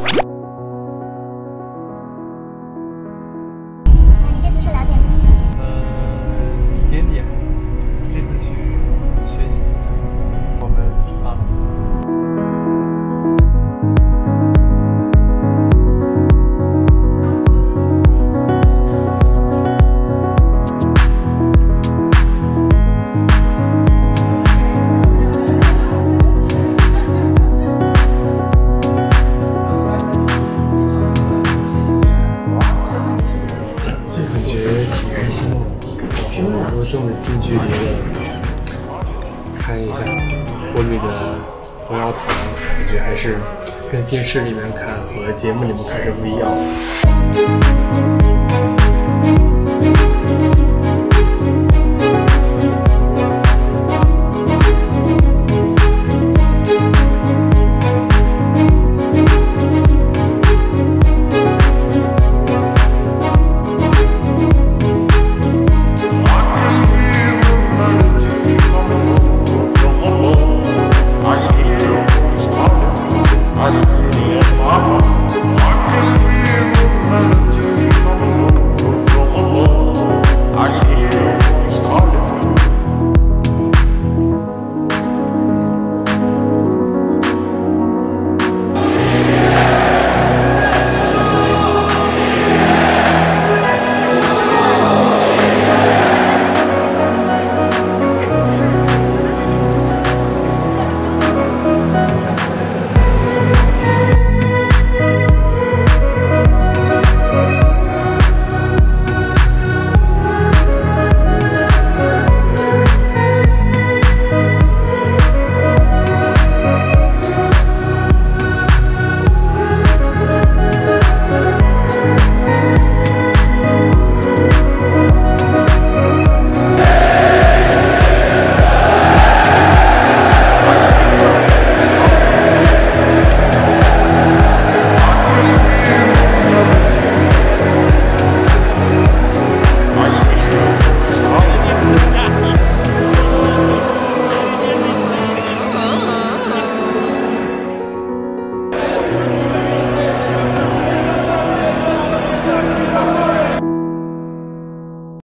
you. 挺开心的，能够这么近距离的看一下国米的红腰糖，感觉还是跟电视里面看和节目里面看是不一样的。Bye.